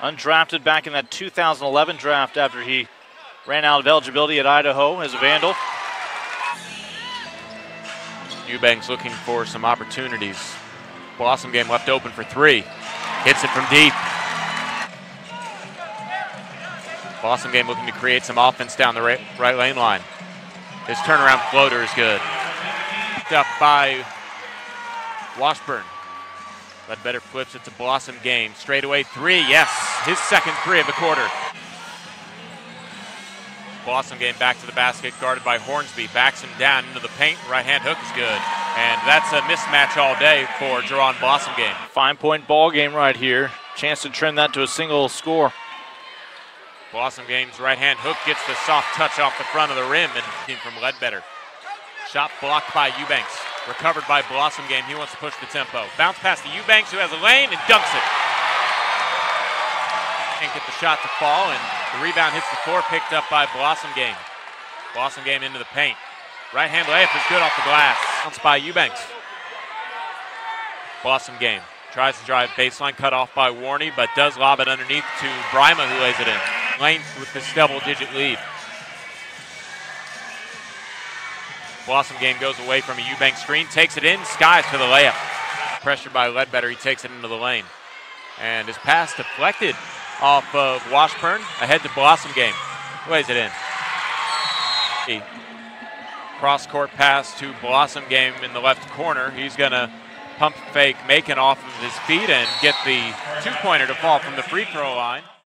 Undrafted back in that 2011 draft after he ran out of eligibility at Idaho as a Vandal. Eubanks looking for some opportunities. Blossomgame left open for three. Hits it from deep. Blossomgame looking to create some offense down the right, right lane line. His turnaround floater is good. Picked up by Washburn. Ledbetter flips it to Blossomgame. Straight away three, yes. His second three of the quarter. Blossomgame back to the basket, guarded by Hornsby. Backs him down into the paint. Right hand hook is good. And that's a mismatch all day for Jaron Blossomgame. Fine point ball game right here. Chance to trim that to a single score. Blossomgame's right hand hook gets the soft touch off the front of the rim and from Ledbetter. Shot blocked by Eubanks. Recovered by Blossomgame. He wants to push the tempo. Bounce pass to Eubanks who has a lane and dunks it. Can't get the shot to fall and the rebound hits the floor picked up by Blossomgame. Blossom game into the paint. Right hand layup is good off the glass. Bounce by Eubanks. Blossomgame. Tries to drive baseline cut off by Warney, but does lob it underneath to Brima who lays it in. Lane with this double digit lead. Blossomgame goes away from a Eubanks screen, takes it in, skies for the layup. Pressured by Ledbetter, he takes it into the lane. And his pass deflected off of Washburn, ahead to Blossomgame. Lays it in. Cross court pass to Blossomgame in the left corner. He's going to pump fake, make it off of his feet, and get the two pointer to fall from the free throw line.